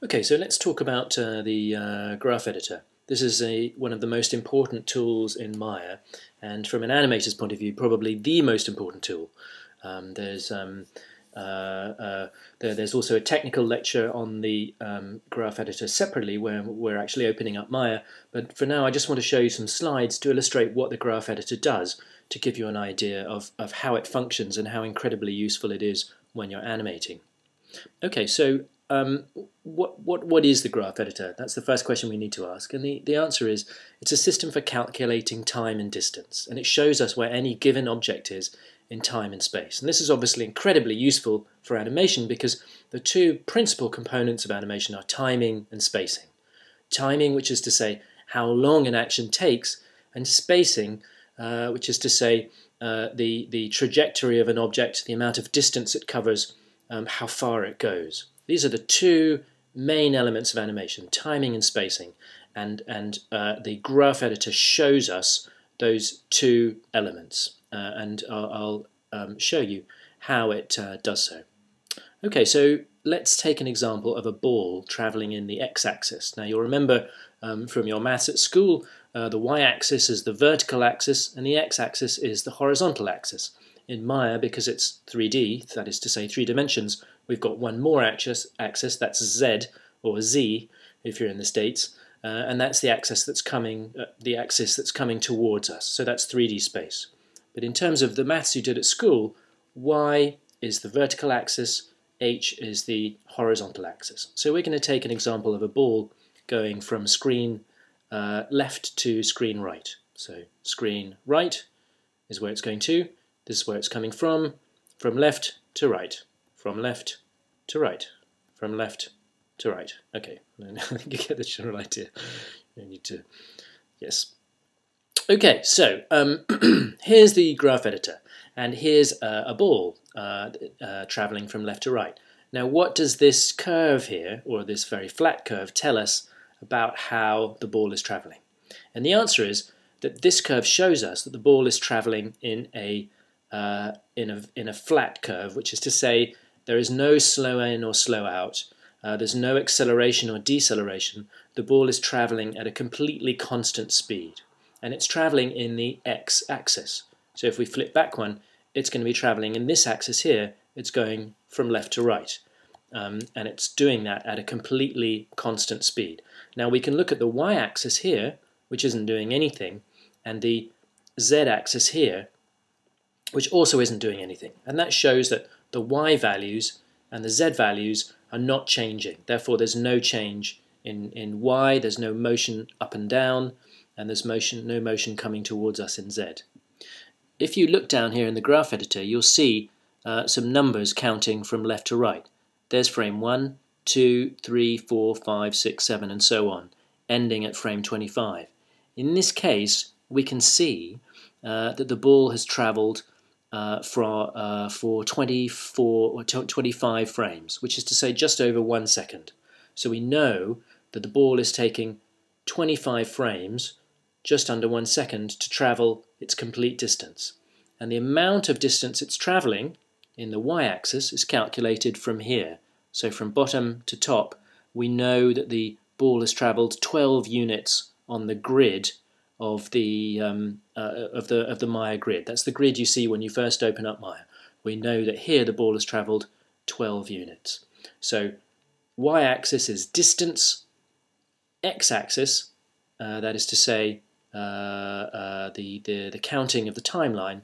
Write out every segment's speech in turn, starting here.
Okay, so let's talk about uh, the uh, graph editor. This is a, one of the most important tools in Maya, and from an animator's point of view, probably the most important tool. Um, there's um, uh, uh there, there's also a technical lecture on the um, graph editor separately, where we're actually opening up Maya. But for now, I just want to show you some slides to illustrate what the graph editor does, to give you an idea of, of how it functions and how incredibly useful it is when you're animating. Okay, so um, what, what, what is the graph editor? That's the first question we need to ask. And the, the answer is it's a system for calculating time and distance. And it shows us where any given object is in time and space. And this is obviously incredibly useful for animation because the two principal components of animation are timing and spacing. Timing, which is to say how long an action takes, and spacing, uh, which is to say uh, the, the trajectory of an object, the amount of distance it covers, um, how far it goes. These are the two main elements of animation, timing and spacing. And, and uh, the graph editor shows us those two elements. Uh, and I'll, I'll um, show you how it uh, does so. Okay, so let's take an example of a ball traveling in the x-axis. Now you'll remember um, from your maths at school, uh, the y-axis is the vertical axis and the x-axis is the horizontal axis. In Maya, because it's 3D, that is to say three dimensions, we've got one more axis, axis that's Z or Z if you're in the States, uh, and that's the axis that's coming, uh, the axis that's coming towards us. So that's 3D space. But in terms of the maths you did at school, Y is the vertical axis, H is the horizontal axis. So we're going to take an example of a ball going from screen uh, left to screen right. So screen right is where it's going to, this is where it's coming from, from left to right, from left to right, from left to right. Okay, I think you get the general idea. You need to, yes. Okay, so um, here's the graph editor, and here's a ball uh, uh, traveling from left to right. Now, what does this curve here, or this very flat curve, tell us about how the ball is traveling? And the answer is that this curve shows us that the ball is traveling in a uh, in, a, in a flat curve, which is to say there is no slow in or slow out, uh, there's no acceleration or deceleration, the ball is traveling at a completely constant speed. And it's traveling in the x-axis. So if we flip back one, it's going to be traveling in this axis here, it's going from left to right. Um, and it's doing that at a completely constant speed. Now we can look at the y-axis here, which isn't doing anything, and the z-axis here, which also isn't doing anything. And that shows that the y values and the z values are not changing. Therefore, there's no change in, in y, there's no motion up and down, and there's motion, no motion coming towards us in z. If you look down here in the graph editor, you'll see uh, some numbers counting from left to right. There's frame 1, 2, 3, 4, 5, 6, 7, and so on, ending at frame 25. In this case, we can see uh, that the ball has travelled uh, for, uh, for 24 or 25 frames, which is to say just over one second. So we know that the ball is taking 25 frames, just under one second, to travel its complete distance. And the amount of distance it's travelling in the y-axis is calculated from here. So from bottom to top, we know that the ball has travelled 12 units on the grid of the um, uh, of the of the Maya grid. That's the grid you see when you first open up Maya. We know that here the ball has travelled 12 units. So y-axis is distance, x-axis, uh, that is to say, uh, uh, the, the the counting of the timeline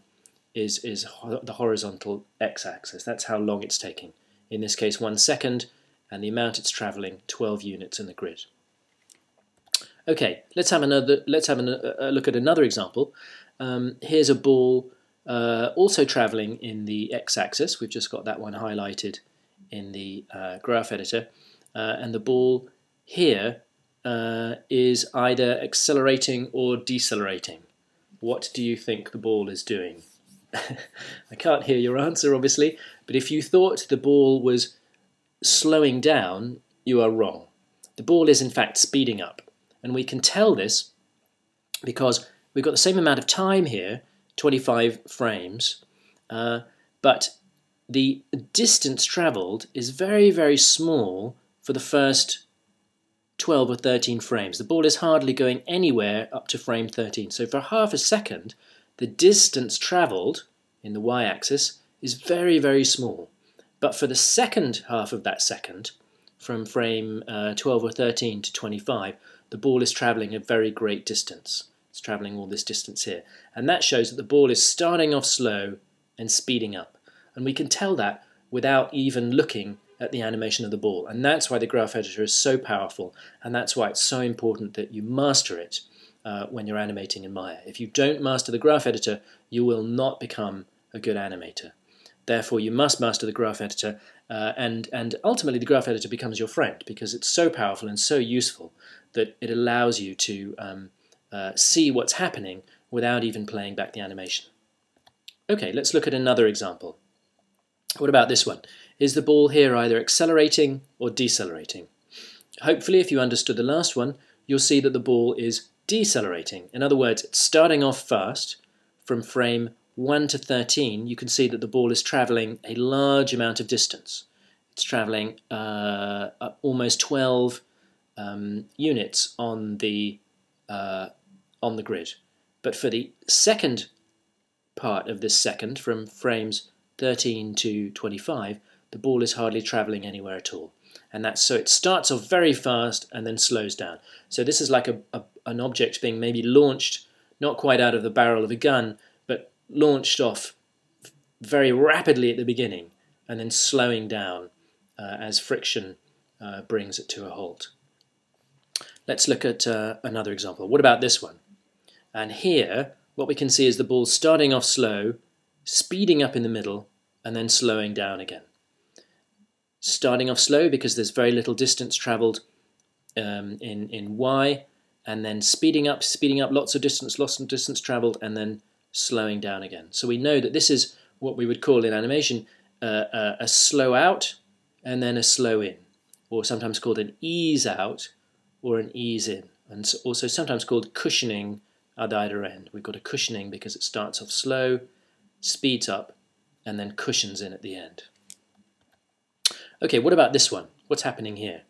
is is ho the horizontal x-axis. That's how long it's taking. In this case, one second, and the amount it's travelling, 12 units in the grid. Okay, let's have another. Let's have an, a look at another example. Um, here's a ball uh, also traveling in the x-axis. We've just got that one highlighted in the uh, graph editor, uh, and the ball here uh, is either accelerating or decelerating. What do you think the ball is doing? I can't hear your answer, obviously, but if you thought the ball was slowing down, you are wrong. The ball is in fact speeding up. And we can tell this because we've got the same amount of time here, 25 frames, uh, but the distance traveled is very, very small for the first 12 or 13 frames. The ball is hardly going anywhere up to frame 13. So for half a second, the distance travelled in the y-axis is very, very small. But for the second half of that second, from frame uh, 12 or 13 to 25, the ball is travelling a very great distance. It's travelling all this distance here. And that shows that the ball is starting off slow and speeding up. And we can tell that without even looking at the animation of the ball. And that's why the graph editor is so powerful, and that's why it's so important that you master it uh, when you're animating in Maya. If you don't master the graph editor, you will not become a good animator. Therefore, you must master the graph editor, uh, and, and ultimately the graph editor becomes your friend because it's so powerful and so useful that it allows you to um, uh, see what's happening without even playing back the animation. Okay, let's look at another example. What about this one? Is the ball here either accelerating or decelerating? Hopefully, if you understood the last one, you'll see that the ball is decelerating. In other words, it's starting off fast from frame 1 to 13. You can see that the ball is traveling a large amount of distance. It's traveling uh, almost 12 um, units on the uh, on the grid. But for the second part of this second, from frames 13 to 25, the ball is hardly traveling anywhere at all. And that's so it starts off very fast and then slows down. So this is like a, a, an object being maybe launched, not quite out of the barrel of a gun, launched off very rapidly at the beginning and then slowing down uh, as friction uh, brings it to a halt. Let's look at uh, another example. What about this one? And here, what we can see is the ball starting off slow, speeding up in the middle, and then slowing down again. Starting off slow because there's very little distance traveled um, in, in Y, and then speeding up, speeding up, lots of distance, lots of distance traveled, and then slowing down again. So we know that this is what we would call in animation uh, uh, a slow out and then a slow in, or sometimes called an ease out or an ease in, and also sometimes called cushioning at either end. We've got a cushioning because it starts off slow, speeds up, and then cushions in at the end. Okay, what about this one? What's happening here?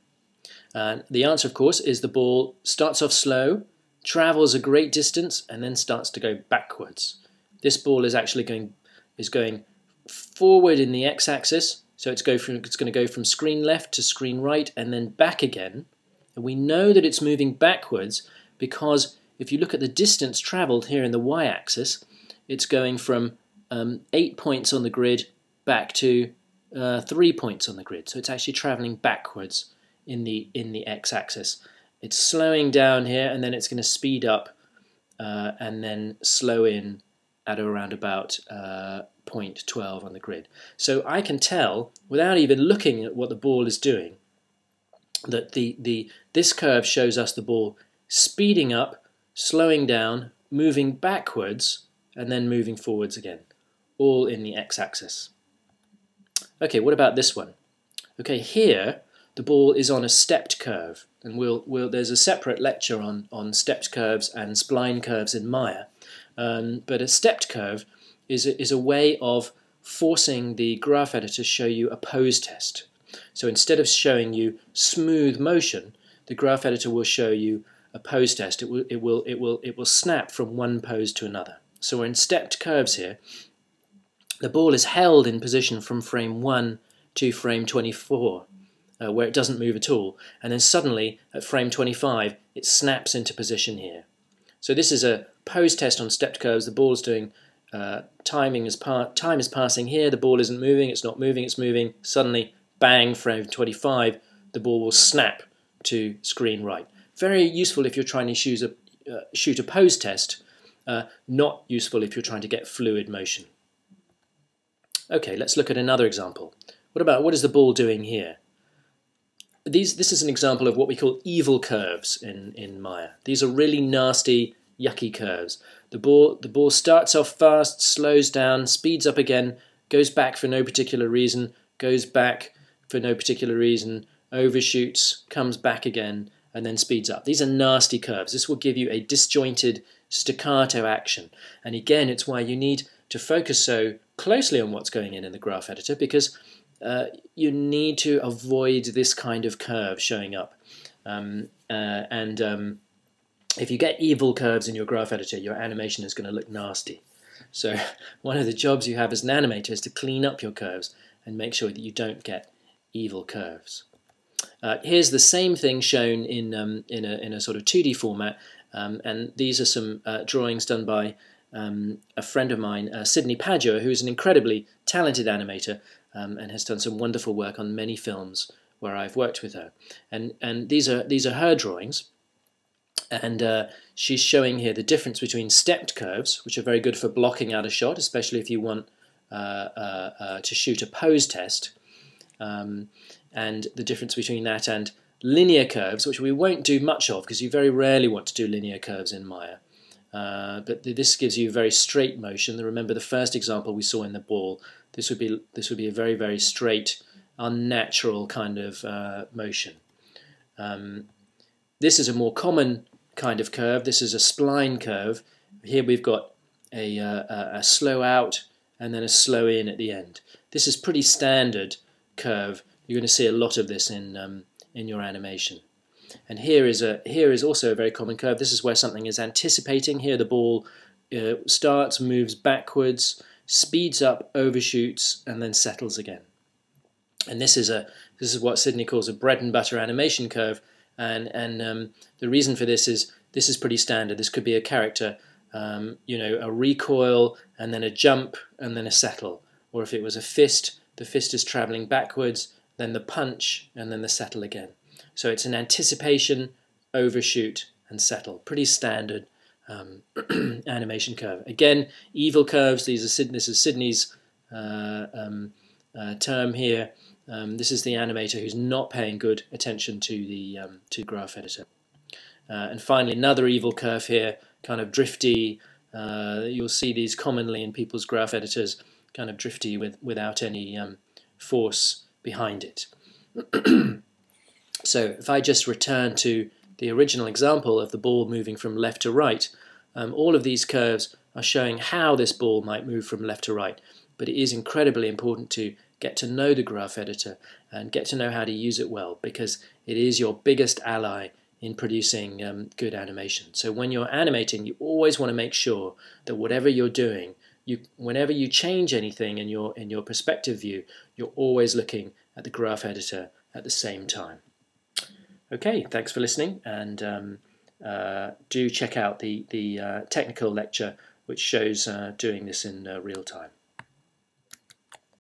Uh, the answer, of course, is the ball starts off slow, travels a great distance, and then starts to go backwards. This ball is actually going is going forward in the x-axis, so it's go from it's going to go from screen left to screen right, and then back again. And we know that it's moving backwards because if you look at the distance traveled here in the y-axis, it's going from um, eight points on the grid back to uh, three points on the grid. So it's actually traveling backwards in the in the x-axis. It's slowing down here, and then it's going to speed up uh, and then slow in at around about uh, 0.12 on the grid. So I can tell, without even looking at what the ball is doing, that the, the this curve shows us the ball speeding up slowing down, moving backwards, and then moving forwards again, all in the x-axis. Okay, what about this one? Okay, here the ball is on a stepped curve, and we'll, we'll, there's a separate lecture on, on stepped curves and spline curves in Maya, um, but a stepped curve is a, is a way of forcing the graph editor to show you a pose test. So instead of showing you smooth motion, the graph editor will show you a pose test, it will, it will, it will, it will snap from one pose to another. So we're in stepped curves here. The ball is held in position from frame 1 to frame 24, uh, where it doesn't move at all. And then suddenly, at frame 25, it snaps into position here. So this is a pose test on stepped curves. The ball is doing uh, timing is part time is passing here. The ball isn't moving. It's not moving. It's moving. Suddenly, bang! Frame 25. The ball will snap to screen right. Very useful if you're trying to shoot a, uh, shoot a pose test, uh, not useful if you're trying to get fluid motion. Okay, let's look at another example. What about, what is the ball doing here? These, this is an example of what we call evil curves in, in Maya. These are really nasty, yucky curves. The ball, the ball starts off fast, slows down, speeds up again, goes back for no particular reason, goes back for no particular reason, overshoots, comes back again, and then speeds up. These are nasty curves. This will give you a disjointed staccato action. And again, it's why you need to focus so closely on what's going in in the graph editor because uh, you need to avoid this kind of curve showing up. Um, uh, and um, if you get evil curves in your graph editor, your animation is going to look nasty. So one of the jobs you have as an animator is to clean up your curves and make sure that you don't get evil curves. Uh, here's the same thing shown in, um, in, a, in a sort of 2D format, um, and these are some uh, drawings done by um, a friend of mine, uh, Sydney Padua, who is an incredibly talented animator um, and has done some wonderful work on many films where I've worked with her. And, and these, are, these are her drawings, and uh, she's showing here the difference between stepped curves, which are very good for blocking out a shot, especially if you want uh, uh, uh to shoot a pose test, um, and the difference between that and linear curves, which we won't do much of because you very rarely want to do linear curves in Maya. Uh, but this gives you very straight motion. Remember the first example we saw in the ball. This would be this would be a very very straight, unnatural kind of uh, motion. Um, this is a more common kind of curve. This is a spline curve. Here we've got a, uh, a slow out and then a slow in at the end. This is pretty standard curve. You're going to see a lot of this in um, in your animation. And here is a here is also a very common curve. This is where something is anticipating. Here the ball uh, starts, moves backwards, speeds up, overshoots, and then settles again. And this is a this is what Sydney calls a bread and butter animation curve. And and um, the reason for this is this is pretty standard. This could be a character, um, you know, a recoil and then a jump and then a settle. Or if it was a fist, the fist is traveling backwards, then the punch, and then the settle again. So it's an anticipation, overshoot, and settle. Pretty standard um, animation curve. Again, evil curves. These are this is Sydney's uh, um, uh, term here. Um, this is the animator who's not paying good attention to the um, to graph editor. Uh, and finally, another evil curve here, kind of drifty. Uh, you'll see these commonly in people's graph editors, kind of drifty with without any um, force behind it. So if I just return to the original example of the ball moving from left to right, um, all of these curves are showing how this ball might move from left to right. But it is incredibly important to get to know the graph editor and get to know how to use it well because it is your biggest ally in producing um, good animation. So when you're animating, you always want to make sure that whatever you're doing, you, whenever you change anything in your, in your perspective view, you're always looking at the graph editor at the same time. Okay, thanks for listening, and um, uh, do check out the the uh, technical lecture which shows uh, doing this in uh, real time.